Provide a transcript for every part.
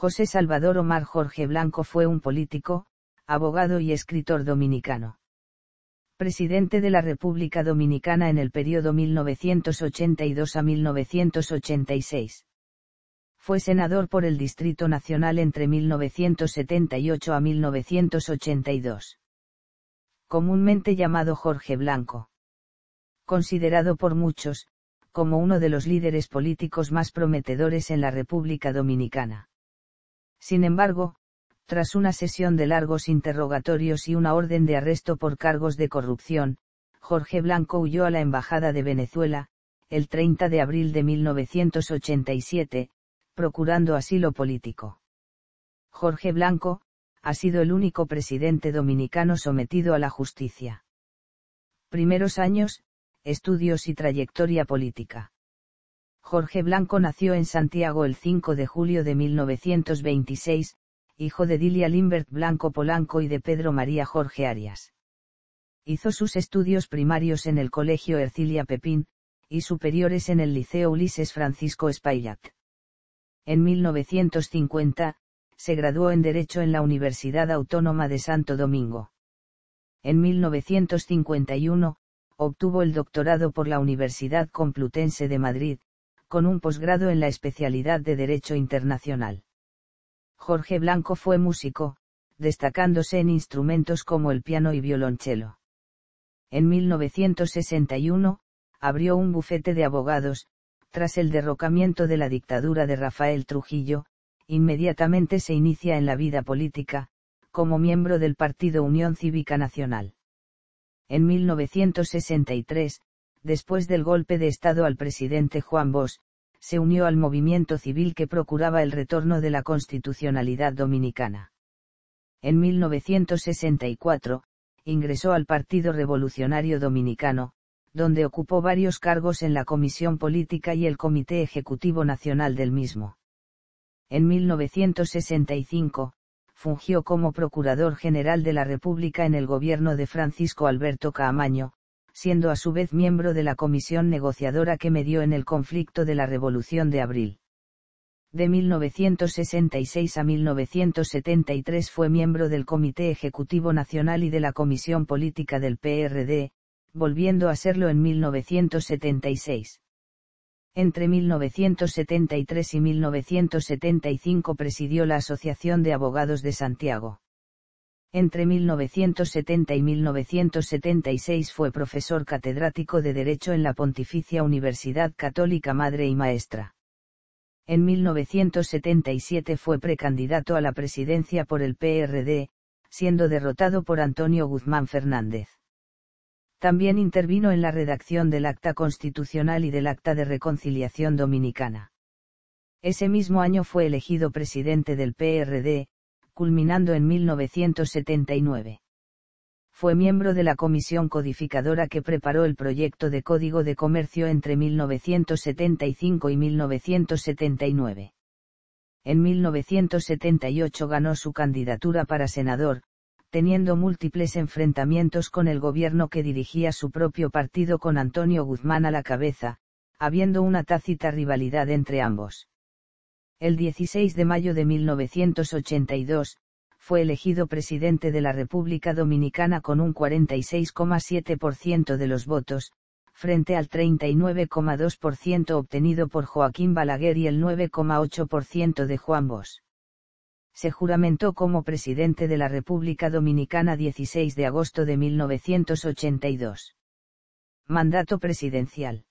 José Salvador Omar Jorge Blanco fue un político, abogado y escritor dominicano. Presidente de la República Dominicana en el periodo 1982 a 1986. Fue senador por el Distrito Nacional entre 1978 a 1982. Comúnmente llamado Jorge Blanco. Considerado por muchos, como uno de los líderes políticos más prometedores en la República Dominicana. Sin embargo, tras una sesión de largos interrogatorios y una orden de arresto por cargos de corrupción, Jorge Blanco huyó a la Embajada de Venezuela, el 30 de abril de 1987, procurando asilo político. Jorge Blanco, ha sido el único presidente dominicano sometido a la justicia. Primeros años, estudios y trayectoria política. Jorge Blanco nació en Santiago el 5 de julio de 1926, hijo de Dilia Limbert Blanco Polanco y de Pedro María Jorge Arias. Hizo sus estudios primarios en el Colegio Ercilia Pepín, y superiores en el Liceo Ulises Francisco Espaillat. En 1950, se graduó en Derecho en la Universidad Autónoma de Santo Domingo. En 1951, obtuvo el doctorado por la Universidad Complutense de Madrid, con un posgrado en la especialidad de Derecho Internacional. Jorge Blanco fue músico, destacándose en instrumentos como el piano y violonchelo. En 1961, abrió un bufete de abogados, tras el derrocamiento de la dictadura de Rafael Trujillo, inmediatamente se inicia en la vida política, como miembro del Partido Unión Cívica Nacional. En 1963, después del golpe de Estado al presidente Juan Bosch, se unió al movimiento civil que procuraba el retorno de la constitucionalidad dominicana. En 1964, ingresó al Partido Revolucionario Dominicano, donde ocupó varios cargos en la Comisión Política y el Comité Ejecutivo Nacional del mismo. En 1965, fungió como Procurador General de la República en el gobierno de Francisco Alberto Caamaño, siendo a su vez miembro de la comisión negociadora que medió en el conflicto de la Revolución de Abril. De 1966 a 1973 fue miembro del Comité Ejecutivo Nacional y de la Comisión Política del PRD, volviendo a serlo en 1976. Entre 1973 y 1975 presidió la Asociación de Abogados de Santiago. Entre 1970 y 1976 fue profesor catedrático de Derecho en la Pontificia Universidad Católica Madre y Maestra. En 1977 fue precandidato a la presidencia por el PRD, siendo derrotado por Antonio Guzmán Fernández. También intervino en la redacción del Acta Constitucional y del Acta de Reconciliación Dominicana. Ese mismo año fue elegido presidente del PRD, culminando en 1979. Fue miembro de la comisión codificadora que preparó el proyecto de Código de Comercio entre 1975 y 1979. En 1978 ganó su candidatura para senador, teniendo múltiples enfrentamientos con el gobierno que dirigía su propio partido con Antonio Guzmán a la cabeza, habiendo una tácita rivalidad entre ambos. El 16 de mayo de 1982, fue elegido presidente de la República Dominicana con un 46,7% de los votos, frente al 39,2% obtenido por Joaquín Balaguer y el 9,8% de Juan Bosch. Se juramentó como presidente de la República Dominicana 16 de agosto de 1982. Mandato presidencial.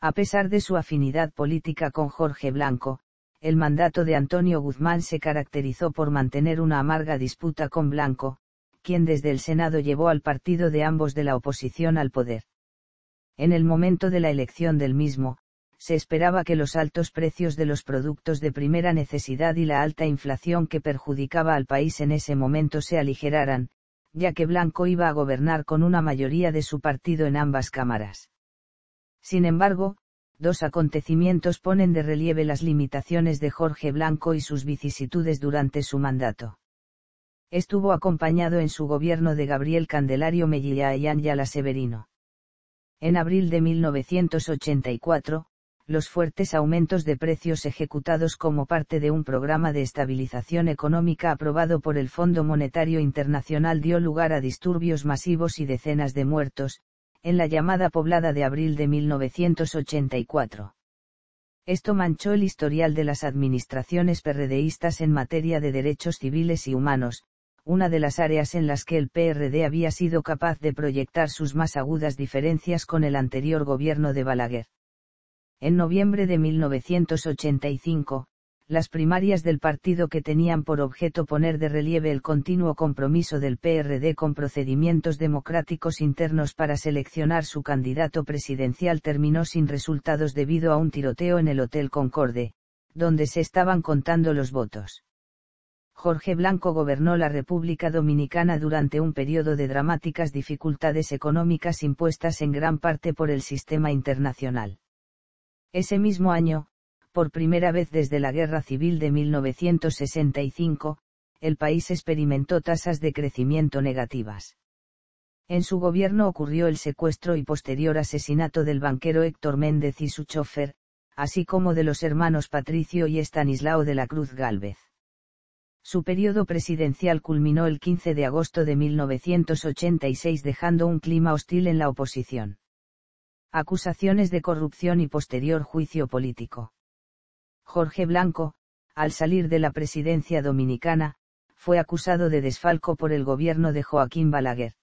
A pesar de su afinidad política con Jorge Blanco, el mandato de Antonio Guzmán se caracterizó por mantener una amarga disputa con Blanco, quien desde el Senado llevó al partido de ambos de la oposición al poder. En el momento de la elección del mismo, se esperaba que los altos precios de los productos de primera necesidad y la alta inflación que perjudicaba al país en ese momento se aligeraran, ya que Blanco iba a gobernar con una mayoría de su partido en ambas cámaras. Sin embargo, dos acontecimientos ponen de relieve las limitaciones de Jorge Blanco y sus vicisitudes durante su mandato. Estuvo acompañado en su gobierno de Gabriel Candelario Mellilla y Ángela Severino. En abril de 1984, los fuertes aumentos de precios ejecutados como parte de un programa de estabilización económica aprobado por el Fondo Monetario Internacional dio lugar a disturbios masivos y decenas de muertos, en la llamada poblada de abril de 1984. Esto manchó el historial de las administraciones perredeístas en materia de derechos civiles y humanos, una de las áreas en las que el PRD había sido capaz de proyectar sus más agudas diferencias con el anterior gobierno de Balaguer. En noviembre de 1985, las primarias del partido que tenían por objeto poner de relieve el continuo compromiso del PRD con procedimientos democráticos internos para seleccionar su candidato presidencial terminó sin resultados debido a un tiroteo en el Hotel Concorde, donde se estaban contando los votos. Jorge Blanco gobernó la República Dominicana durante un periodo de dramáticas dificultades económicas impuestas en gran parte por el sistema internacional. Ese mismo año, por primera vez desde la Guerra Civil de 1965, el país experimentó tasas de crecimiento negativas. En su gobierno ocurrió el secuestro y posterior asesinato del banquero Héctor Méndez y su chofer, así como de los hermanos Patricio y Estanislao de la Cruz Gálvez. Su periodo presidencial culminó el 15 de agosto de 1986 dejando un clima hostil en la oposición acusaciones de corrupción y posterior juicio político. Jorge Blanco, al salir de la presidencia dominicana, fue acusado de desfalco por el gobierno de Joaquín Balaguer.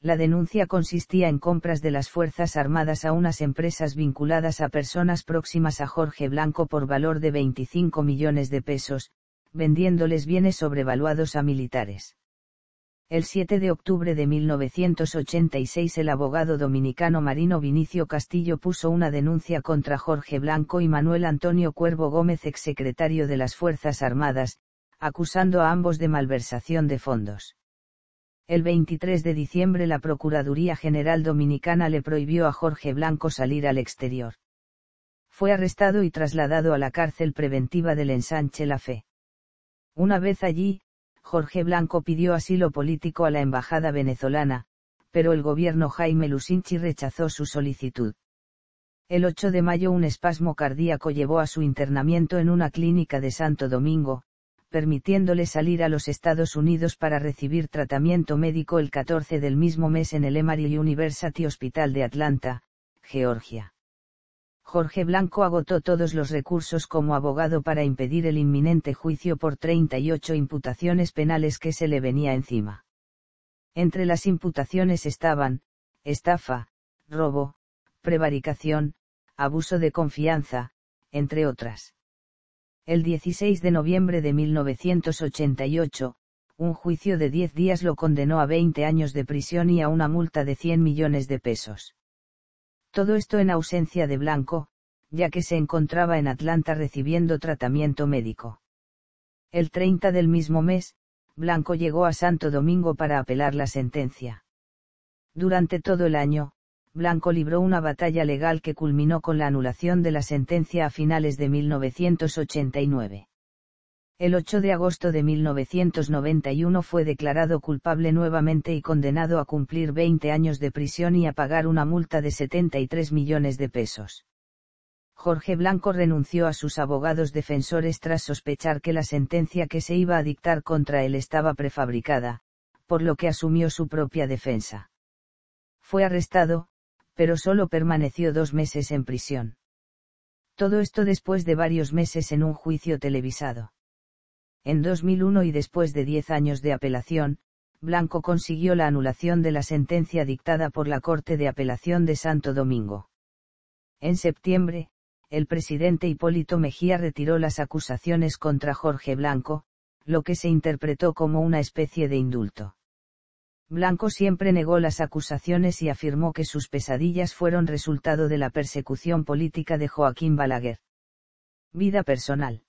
La denuncia consistía en compras de las Fuerzas Armadas a unas empresas vinculadas a personas próximas a Jorge Blanco por valor de 25 millones de pesos, vendiéndoles bienes sobrevaluados a militares. El 7 de octubre de 1986 el abogado dominicano Marino Vinicio Castillo puso una denuncia contra Jorge Blanco y Manuel Antonio Cuervo Gómez exsecretario de las Fuerzas Armadas, acusando a ambos de malversación de fondos. El 23 de diciembre la Procuraduría General Dominicana le prohibió a Jorge Blanco salir al exterior. Fue arrestado y trasladado a la cárcel preventiva del ensanche La Fe. Una vez allí, Jorge Blanco pidió asilo político a la embajada venezolana, pero el gobierno Jaime Lusinchi rechazó su solicitud. El 8 de mayo un espasmo cardíaco llevó a su internamiento en una clínica de Santo Domingo, permitiéndole salir a los Estados Unidos para recibir tratamiento médico el 14 del mismo mes en el Emory University Hospital de Atlanta, Georgia. Jorge Blanco agotó todos los recursos como abogado para impedir el inminente juicio por 38 imputaciones penales que se le venía encima. Entre las imputaciones estaban, estafa, robo, prevaricación, abuso de confianza, entre otras. El 16 de noviembre de 1988, un juicio de 10 días lo condenó a 20 años de prisión y a una multa de 100 millones de pesos. Todo esto en ausencia de Blanco, ya que se encontraba en Atlanta recibiendo tratamiento médico. El 30 del mismo mes, Blanco llegó a Santo Domingo para apelar la sentencia. Durante todo el año, Blanco libró una batalla legal que culminó con la anulación de la sentencia a finales de 1989. El 8 de agosto de 1991 fue declarado culpable nuevamente y condenado a cumplir 20 años de prisión y a pagar una multa de 73 millones de pesos. Jorge Blanco renunció a sus abogados defensores tras sospechar que la sentencia que se iba a dictar contra él estaba prefabricada, por lo que asumió su propia defensa. Fue arrestado, pero solo permaneció dos meses en prisión. Todo esto después de varios meses en un juicio televisado. En 2001 y después de 10 años de apelación, Blanco consiguió la anulación de la sentencia dictada por la Corte de Apelación de Santo Domingo. En septiembre, el presidente Hipólito Mejía retiró las acusaciones contra Jorge Blanco, lo que se interpretó como una especie de indulto. Blanco siempre negó las acusaciones y afirmó que sus pesadillas fueron resultado de la persecución política de Joaquín Balaguer. Vida personal.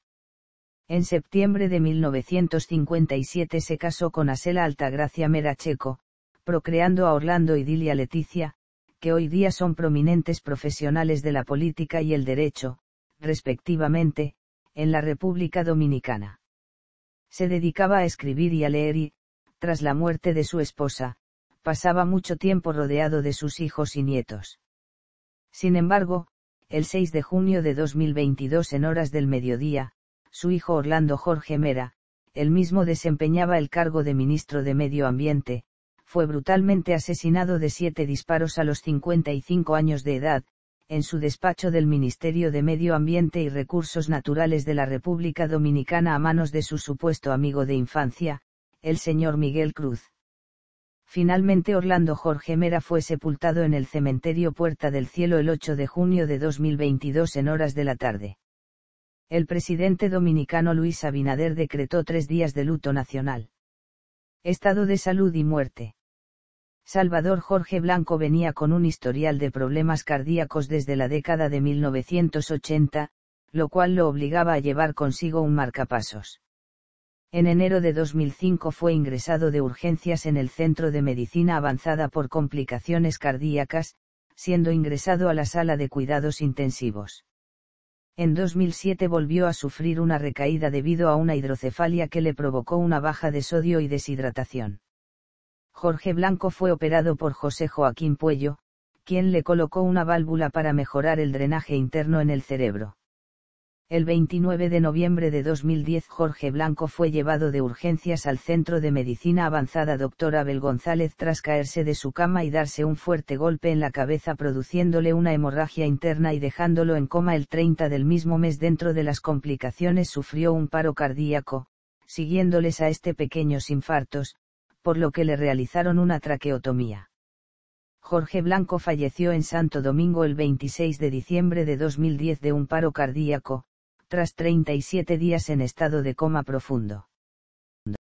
En septiembre de 1957 se casó con Asela Altagracia Meracheco, procreando a Orlando y Dilia Leticia, que hoy día son prominentes profesionales de la política y el derecho, respectivamente, en la República Dominicana. Se dedicaba a escribir y a leer y, tras la muerte de su esposa, pasaba mucho tiempo rodeado de sus hijos y nietos. Sin embargo, el 6 de junio de 2022 en horas del mediodía, su hijo Orlando Jorge Mera, el mismo desempeñaba el cargo de ministro de Medio Ambiente, fue brutalmente asesinado de siete disparos a los 55 años de edad, en su despacho del Ministerio de Medio Ambiente y Recursos Naturales de la República Dominicana a manos de su supuesto amigo de infancia, el señor Miguel Cruz. Finalmente Orlando Jorge Mera fue sepultado en el cementerio Puerta del Cielo el 8 de junio de 2022 en horas de la tarde. El presidente dominicano Luis Abinader decretó tres días de luto nacional. Estado de salud y muerte. Salvador Jorge Blanco venía con un historial de problemas cardíacos desde la década de 1980, lo cual lo obligaba a llevar consigo un marcapasos. En enero de 2005 fue ingresado de urgencias en el Centro de Medicina Avanzada por complicaciones cardíacas, siendo ingresado a la sala de cuidados intensivos. En 2007 volvió a sufrir una recaída debido a una hidrocefalia que le provocó una baja de sodio y deshidratación. Jorge Blanco fue operado por José Joaquín Puello, quien le colocó una válvula para mejorar el drenaje interno en el cerebro. El 29 de noviembre de 2010 Jorge Blanco fue llevado de urgencias al Centro de Medicina Avanzada Dr. Abel González tras caerse de su cama y darse un fuerte golpe en la cabeza produciéndole una hemorragia interna y dejándolo en coma el 30 del mismo mes dentro de las complicaciones sufrió un paro cardíaco, siguiéndoles a este pequeños infartos, por lo que le realizaron una traqueotomía. Jorge Blanco falleció en Santo Domingo el 26 de diciembre de 2010 de un paro cardíaco, tras 37 días en estado de coma profundo.